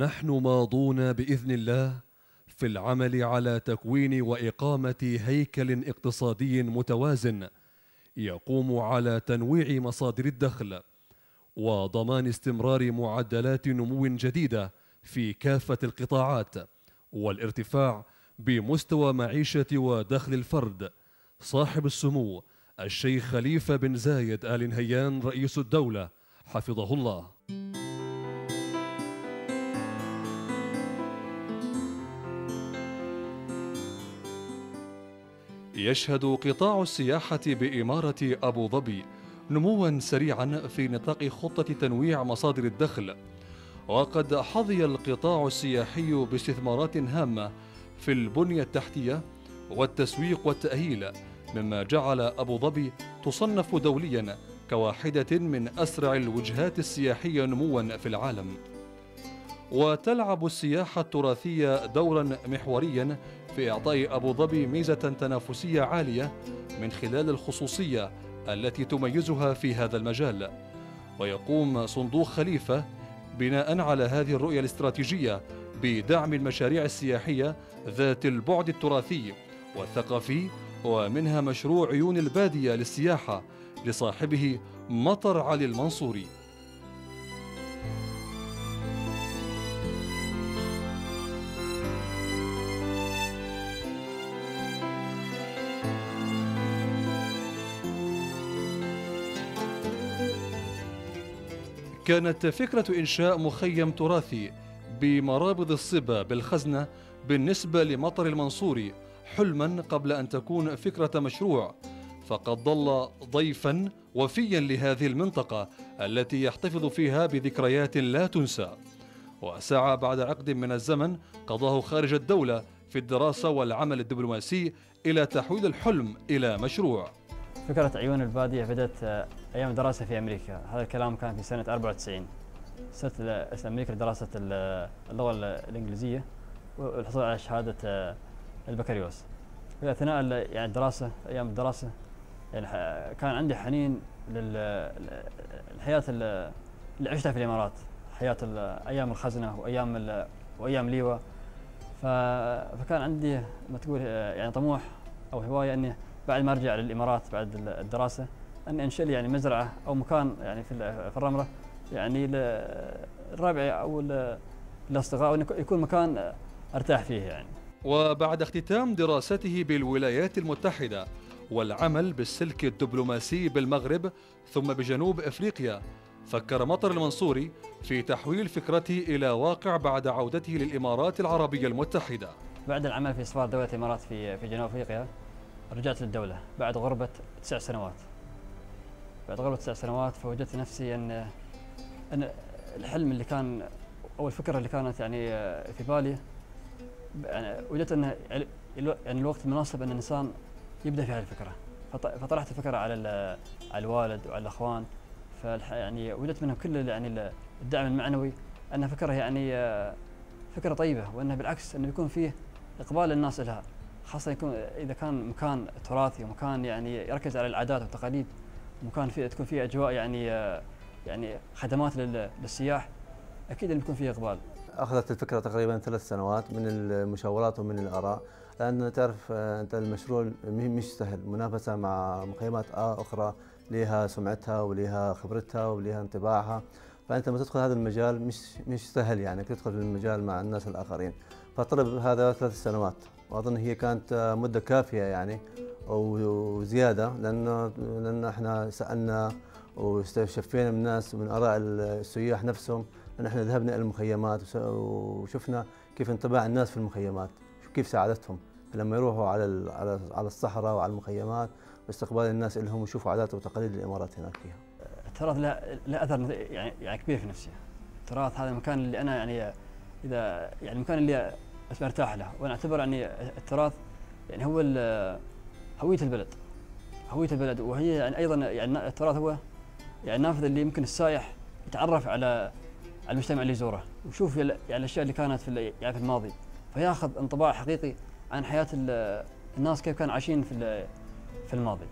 نحن ماضون بإذن الله في العمل على تكوين وإقامة هيكل اقتصادي متوازن يقوم على تنويع مصادر الدخل وضمان استمرار معدلات نمو جديدة في كافة القطاعات والارتفاع بمستوى معيشة ودخل الفرد. صاحب السمو الشيخ خليفة بن زايد آل نهيان رئيس الدولة حفظه الله. يشهد قطاع السياحة بإمارة أبو ظبي نموا سريعا في نطاق خطة تنويع مصادر الدخل. وقد حظي القطاع السياحي باستثمارات هامة في البنية التحتية والتسويق والتأهيل مما جعل أبو ظبي تصنف دوليا كواحدة من أسرع الوجهات السياحية نموا في العالم. وتلعب السياحة التراثية دورا محوريا في إعطاء أبو ظبي ميزة تنافسية عالية من خلال الخصوصية التي تميزها في هذا المجال. ويقوم صندوق خليفة بناء على هذه الرؤية الاستراتيجية بدعم المشاريع السياحية ذات البعد التراثي والثقافي ومنها مشروع عيون البادية للسياحة لصاحبه مطر علي المنصوري. كانت فكرة إنشاء مخيم تراثي بمرابض الصبا بالخزنة بالنسبة لمطر المنصوري حلما قبل أن تكون فكرة مشروع فقد ظل ضيفا وفيا لهذه المنطقة التي يحتفظ فيها بذكريات لا تنسى. وسعى بعد عقد من الزمن قضاه خارج الدولة في الدراسة والعمل الدبلوماسي إلى تحويل الحلم إلى مشروع. فكرة عيون البادية بدأت أيام دراسة في أمريكا. هذا الكلام كان في سنة 94 سنة أمريكا لدراسة اللغة الإنجليزية والحصول على شهادة آه، البكالوريوس. في أثناء يعني الدراسة أيام الدراسة يعني كان عندي حنين للحياة اللي عشتها في الإمارات. حياة أيام الخزنة وأيام وأيام ليوا. فكان عندي ما تقول آه، يعني طموح أو هواية إني بعد ما أرجع للإمارات بعد الدراسة اني انشئ لي يعني مزرعة أو مكان يعني في في الرملة يعني للربع أو الاصدقاء وانه يكون مكان أرتاح فيه يعني. وبعد اختتام دراسته بالولايات المتحدة والعمل بالسلك الدبلوماسي بالمغرب ثم بجنوب أفريقيا فكر مطر المنصوري في تحويل فكرته إلى واقع بعد عودته للإمارات العربية المتحدة. بعد العمل في سفاره دولة الإمارات في في جنوب أفريقيا رجعت للدولة بعد غربة تسع سنوات بعد غربة تسع سنوات فوجدت نفسي أن أن الحلم اللي كان أو الفكرة اللي كانت يعني في بالي يعني وجدت أن يعني الوقت المناسب أن الإنسان يبدأ في هذه الفكرة. فطرحت الفكرة على على الوالد وعلى الأخوان. يعني وجدت منهم كل يعني الدعم المعنوي أنها فكرة يعني فكرة طيبة وأنها بالعكس أنه يكون فيه إقبال الناس لها خاصة يكون إذا كان مكان تراثي ومكان يعني يركز على العادات والتقاليد. مكان فيه تكون فيه أجواء يعني يعني خدمات للسياح أكيد بيكون فيه إقبال. أخذت الفكرة تقريبا ثلاث سنوات من المشاورات ومن الآراء. لأن تعرف أنت المشروع مش سهل. منافسة مع مخيمات أخرى لها سمعتها ولها خبرتها ولها انطباعها. فأنت لما تدخل هذا المجال مش مش سهل يعني تدخل في المجال مع الناس الآخرين؟ فطلب هذا ثلاث سنوات. وأظن هي كانت مدة كافية يعني. وزياده لأنه لأن إحنا سألنا واستشفينا من الناس من آراء السياح نفسهم إن إحنا ذهبنا إلى المخيمات وشفنا كيف انطباع الناس في المخيمات كيف ساعدتهم لما يروحوا على على الصحراء وعلى المخيمات واستقبال الناس لهم ويشوفوا عادات وتقاليد الإمارات هناك فيها. التراث له له أثر يعني يعني كبير في نفسي. التراث هذا المكان اللي أنا يعني إذا يعني المكان اللي برتاح له وأنا أعتبر اني التراث يعني هو هوية البلد. هوية البلد. وهي يعني أيضا يعني التراث هو يعني النافذه اللي يمكن السائح يتعرف على على المجتمع اللي يزوره ويشوف يعني الأشياء اللي كانت في يعني في الماضي. فياخذ انطباع حقيقي عن حياة الناس كيف كانوا عايشين في في الماضي.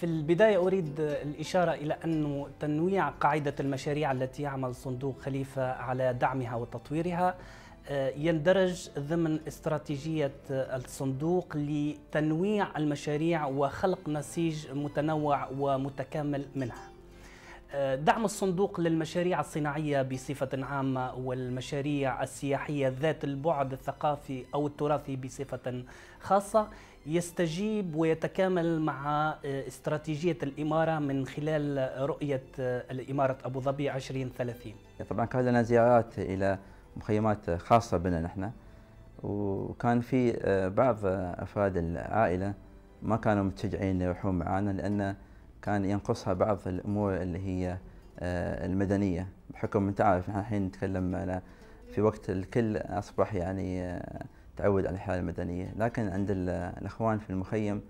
في البداية أريد الإشارة إلى أن تنويع قاعدة المشاريع التي يعمل صندوق خليفة على دعمها وتطويرها. يندرج ضمن استراتيجية الصندوق لتنويع المشاريع وخلق نسيج متنوع ومتكامل منها. آه، دعم الصندوق للمشاريع الصناعية بصفة عامة والمشاريع السياحية ذات البعد الثقافي أو التراثي بصفة خاصة يستجيب ويتكامل مع آه، استراتيجية الإمارة من خلال رؤية الإمارة أبو ظبي 2030 طبعا كان لنا زيارات إلى مخيمات خاصة بنا نحن. وكان في آه، بعض أفراد العائلة ما كانوا متشجعين يروحون معنا لأن كان ينقصها بعض الأمور اللي هي آه، المدنية. بحكم أنت عارف نحن الحين نتكلم على في وقت الكل أصبح يعني آه، تعود على الحياة المدنية. لكن عند الأخوان في المخيم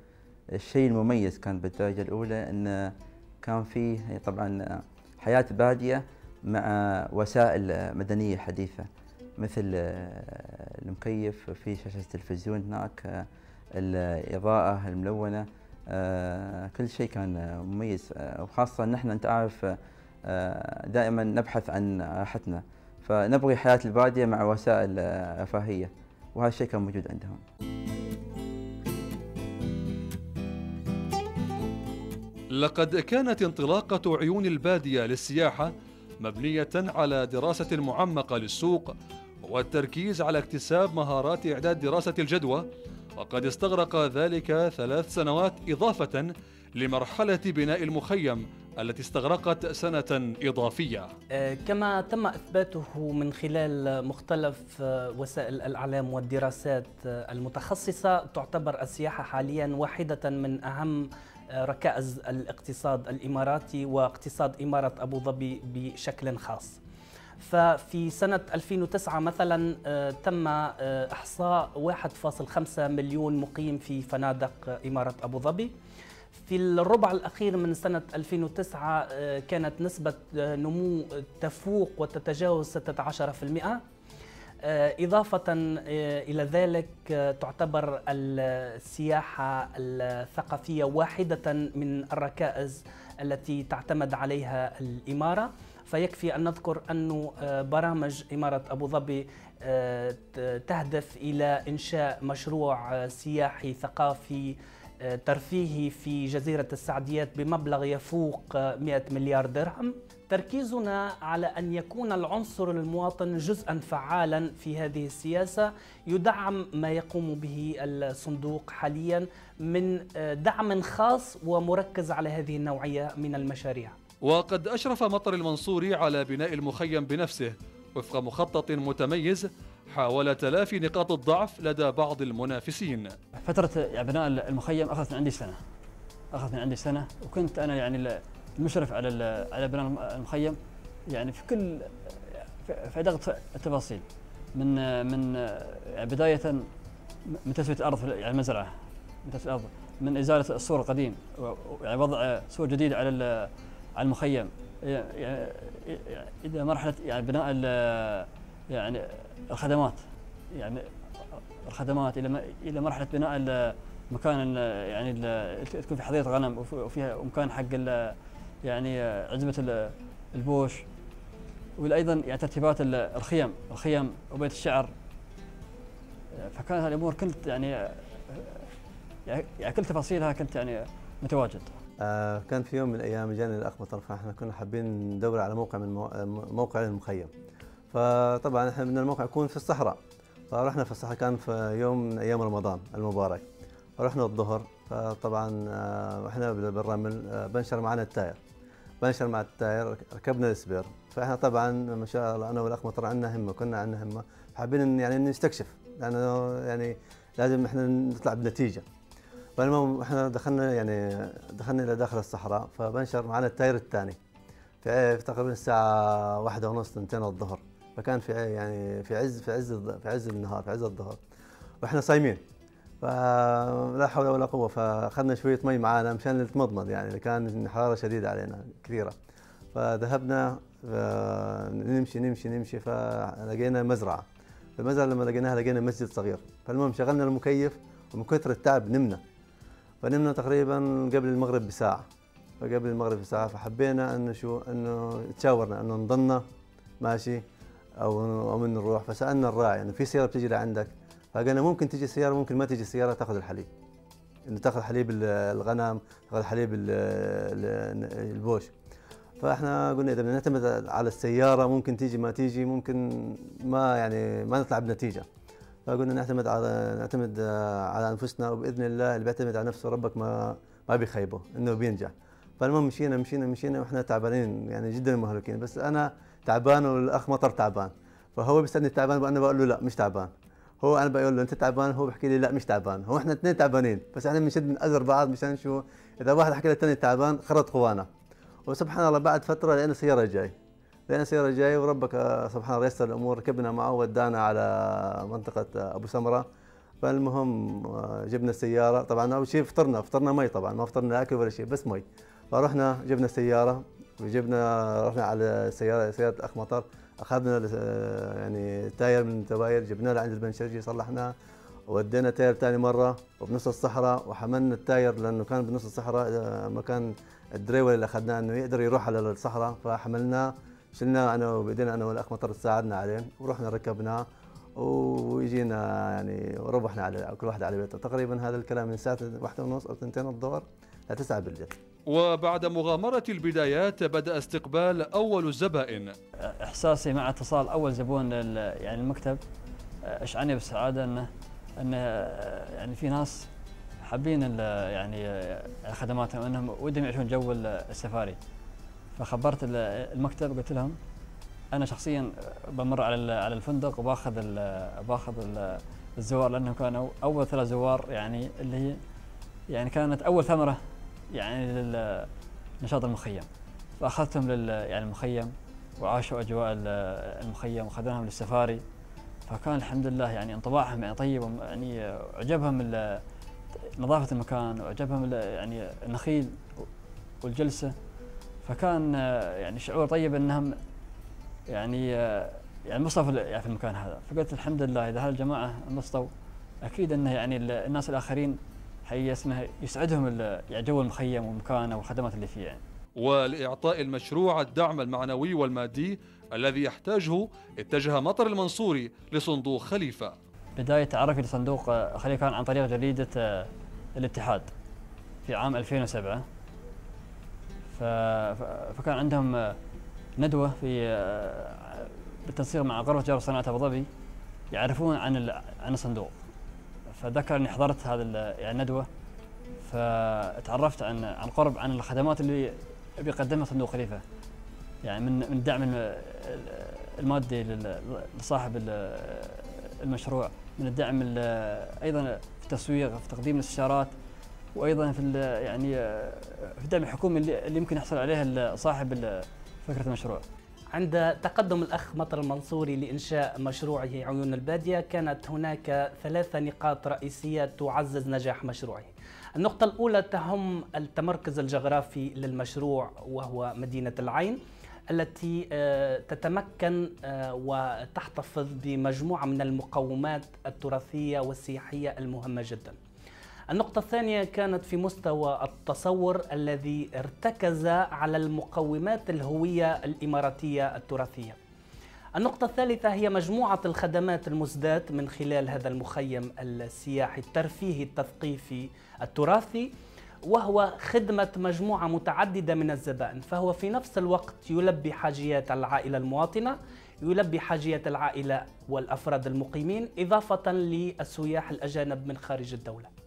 الشيء المميز كان بالدرجة الأولى أن كان فيه طبعا حياة بادية مع وسائل مدنية حديثة مثل آه، المكيف في شاشة تلفزيون هناك آه، الإضاءة الملونة آه، كل شيء كان مميز. وخاصة نحن أنت عارف دائما نبحث عن راحتنا فنبغي حياة البادية مع وسائل رفاهية وهذا الشيء كان موجود عندهم. لقد كانت انطلاقة عيون البادية للسياحة مبنية على دراسة معمقة للسوق والتركيز على اكتساب مهارات إعداد دراسة الجدوى وقد استغرق ذلك ثلاث سنوات إضافة لمرحلة بناء المخيم. التي استغرقت سنة إضافية. آه، كما تم إثباته من خلال مختلف آه، وسائل الإعلام والدراسات آه، المتخصصة تعتبر السياحة حاليا واحدة من أهم ركائز الاقتصاد الإماراتي واقتصاد إمارة أبو ظبي بشكل خاص. ففي سنة 2009 مثلا تم إحصاء 1.5 مليون مقيم في فنادق إمارة أبو ظبي. في الربع الأخير من سنة 2009 آه، كانت نسبة نمو تفوق وتتجاوز 16% إضافة إلى ذلك تعتبر السياحة الثقافية واحدة من الركائز التي تعتمد عليها الإمارة. فيكفي أن نذكر أن آه، برامج إمارة أبو ظبي آه، تهدف إلى إنشاء مشروع آه، سياحي ثقافي ترفيهي في جزيرة السعديات بمبلغ يفوق 100 مليار درهم. تركيزنا على أن يكون العنصر المواطن جزءا فعالا في هذه السياسة. يدعم ما يقوم به الصندوق حاليا من دعم خاص ومركز على هذه النوعية من المشاريع. وقد أشرف مطر المنصوري على بناء المخيم بنفسه وفق مخطط متميز حاول تلافي نقاط الضعف لدى بعض المنافسين. فترة يعني بناء المخيم أخذت من عندي سنة. أخذت من عندي سنة وكنت أنا يعني المشرف على على بناء المخيم. يعني في كل في أدق التفاصيل. من من يعني بداية من تسوية الأرض يعني المزرعة من تسوية الأرض. من إزالة السور القديم. يعني وضع سور جديدة على على المخيم. يعني اذا مرحله يعني بناء يعني الخدمات. يعني الخدمات إلى إلى مرحلة بناء مكان يعني تكون في حظيره غنم وفيها ومكان حق يعني عزبة البوش. وأيضا يعني ترتيبات الخيم الخيم وبيت الشعر. فكانت الأمور كنت يعني يعني كل تفاصيلها كنت يعني متواجد. آه كان في يوم من الأيام جاني الاخ مطرف إحنا كنا حابين ندور على موقع من موقع للمخيم. فطبعا إحنا من الموقع يكون في الصحراء. فرحنا في الصحراء كان في يوم من أيام رمضان المبارك. فرحنا الظهر فطبعا آه إحنا بالرمل آه بنشر معنا ال tire. بنشر مع ال tire ركبنا ال spare. فإحنا طبعا ما شاء الله أنا والاخ مطر عندنا همة كنا عندنا همة. حابين يعني نستكشف لأنه يعني لازم إحنا نطلع بنتيجة. فالمهم إحنا دخلنا يعني دخلنا إلى داخل الصحراء فبنشر معنا ال tire الثاني. في تقريبا الساعة واحدة ونص اثنتين الظهر. فكان في يعني في عز في عز في عز النهار في عز الظهر. وإحنا صايمين. فلا حول ولا قوة. فأخذنا شوية مي معانا مشان نتمضمض يعني كان حرارة شديدة علينا كثيرة. فذهبنا نمشي نمشي نمشي فلقينا مزرعة. المزرعة لما لقيناها لقينا مسجد صغير. فالمهم شغلنا المكيف ومن كثر التعب نمنا. فنمنا تقريبا قبل المغرب بساعة. فقبل المغرب بساعة فحبينا إنه شو إنه تشاورنا إنه نضلنا ماشي. أو من نروح فسألنا الراعي انه في سيارة بتجي لعندك فقالنا ممكن تجي سيارة ممكن ما تجي سيارة تاخذ الحليب. إنه تاخذ حليب الغنم تاخذ حليب البوش. فإحنا قلنا إذا بدنا نعتمد على السيارة ممكن تيجي ما تيجي ممكن ما يعني ما نطلع بنتيجة. فقلنا نعتمد على نعتمد على أنفسنا وبإذن الله اللي بيعتمد على نفسه ربك ما ما بيخيبه إنه بينجح. فالمهم مشينا مشينا مشينا وإحنا تعبانين يعني جدا مهلوكين. بس أنا تعبان والأخ مطر تعبان. فهو بيسألني تعبان وأنا بقول له لا مش تعبان. هو أنا بقول له أنت تعبان؟ هو بحكي لي لا مش تعبان. هو إحنا اثنين تعبانين بس إحنا بنشد من ازر بعض مشان شو؟ إذا واحد حكى للثاني تعبان خرط قوانا وسبحان الله بعد فترة لقينا سيارة جاي. لقينا سيارة جاي وربك سبحان الله يسر الأمور ركبنا معه ودانا على منطقة أبو سمرة. فالمهم جبنا السيارة. طبعا أول شيء فطرنا فطرنا مي طبعا ما فطرنا أكل ولا شيء بس مي. فرحنا جبنا السيارة. وجبنا رحنا على سيارة سيارة أخ مطر أخذنا يعني tire من التواير جبناه لعند البنشرجي صلحناه ودينا tire ثاني مرة وبنص الصحراء وحملنا ال tire لأنه كان بنص الصحراء مكان الدريول اللي أخذناه إنه يقدر يروح على الصحراء فحملناه شلناه أنا وبايدينا أنا والأخ مطر ساعدنا عليه ورحنا ركبناه ويجينا يعني وربحنا على كل واحد على بيته. تقريبا هذا الكلام من الساعة واحدة ونص أو ثنتين الظهر ل 9 بالليل. وبعد مغامرة البدايات بدأ استقبال أول الزبائن. إحساسي مع اتصال أول زبون يعني المكتب أشعني بالسعادة أنه أنه يعني في ناس حابين يعني خدماتهم أنهم ودهم يعيشون جو السفاري. فخبرت المكتب قلت لهم أنا شخصيا بمر على على الفندق وباخذ باخذ الزوار لأنهم كانوا أول ثلاث زوار يعني اللي هي يعني كانت أول ثمرة يعني للنشاط المخيم. فاخذتهم لل يعني المخيم وعاشوا أجواء المخيم وأخذناهم للسفاري. فكان الحمد لله يعني انطباعهم يعني طيب يعني عجبهم نظافة المكان وعجبهم يعني النخيل والجلسة. فكان يعني شعور طيب إنهم يعني يعني انبسطوا يعني في المكان هذا. فقلت الحمد لله إذا هالجماعة انبسطوا أكيد إنه يعني الناس الآخرين حقيقه اسمها يسعدهم يعني جو المخيم والمكان والخدمات اللي فيه يعني. ولإعطاء المشروع الدعم المعنوي والمادي الذي يحتاجه اتجه مطر المنصوري لصندوق خليفة. بداية تعرفي لصندوق خليفة كان عن طريق جريدة الاتحاد في عام 2007 فكان عندهم ندوة في بالتنسيق مع غرفة تجارة وصناعة أبو ظبي يعرفون عن عن الصندوق. فذكر أني حضرت يعني الندوه فتعرفت عن عن قرب عن الخدمات اللي بيقدمها صندوق خليفة. يعني من من الدعم المادي لصاحب المشروع من الدعم أيضا في التسويق في تقديم الاستشارات وأيضا في يعني في الدعم الحكومي اللي يمكن يحصل عليه صاحب فكرة المشروع. عند تقدم الأخ مطر المنصوري لإنشاء مشروعه عيون البادية كانت هناك ثلاث نقاط رئيسية تعزز نجاح مشروعه. النقطة الأولى تهم التمركز الجغرافي للمشروع وهو مدينة العين التي آه، تتمكن آه، وتحتفظ بمجموعة من المقومات التراثية والسياحية المهمة جداً. النقطة الثانية كانت في مستوى التصور الذي ارتكز على المقومات الهوية الإماراتية التراثية. النقطة الثالثة هي مجموعة الخدمات المزداة من خلال هذا المخيم السياحي الترفيهي التثقيفي التراثي وهو خدمة مجموعة متعددة من الزبائن. فهو في نفس الوقت يلبي حاجيات العائلة المواطنة يلبي حاجيات العائلة والأفراد المقيمين إضافة للسياح الأجانب من خارج الدولة.